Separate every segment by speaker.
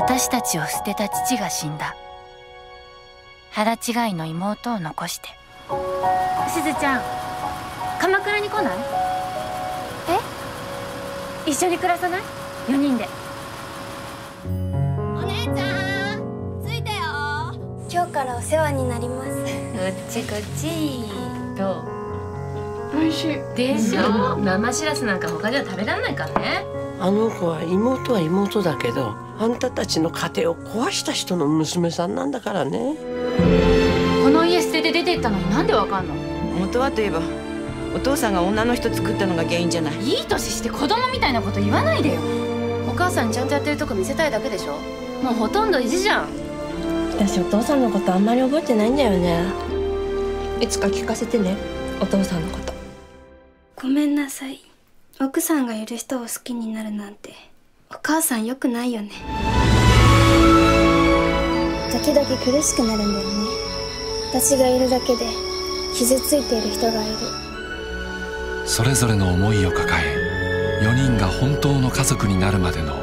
Speaker 1: 私たちを捨てた父が死んだ。腹違いの妹を残して。
Speaker 2: すずちゃん鎌倉に来ない？え？一緒に暮らさない？4人で。
Speaker 3: お姉ちゃん着いたよ。
Speaker 4: 今日からお世話になります。
Speaker 1: こっちこっち。どう？
Speaker 5: 美味しい。
Speaker 1: でしょ？生しらすなんか他では食べられないからね
Speaker 5: あの子は妹は妹だけどあんたたちの家庭を壊した人の娘さんなんだからね。
Speaker 1: この家捨てて出て行ったのになんでわかんの？
Speaker 6: 元はといえばお父さんが女の人作ったのが原因じゃない。
Speaker 1: いい年して子供みたいなこと言わないでよ。
Speaker 2: お母さんちゃんとやってるとこ見せたいだけでしょ。もうほとんど意地じゃん。
Speaker 7: 私お父さんのことあんまり覚えてないんだよね。いつか聞かせてねお父さんのこと。
Speaker 4: ごめんなさい奥さんがいる人を好きになるなんてお母さんよくないよね。時々苦しくなるんだよね。私がいるだけで傷ついている人がいる。
Speaker 8: それぞれの思いを抱え4人が本当の家族になるまでの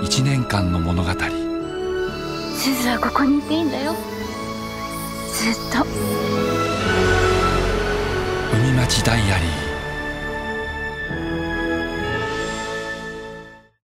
Speaker 8: 1年間の物語。
Speaker 1: すずはここにいていいんだよ。ずっと。
Speaker 8: 海町ダイアリー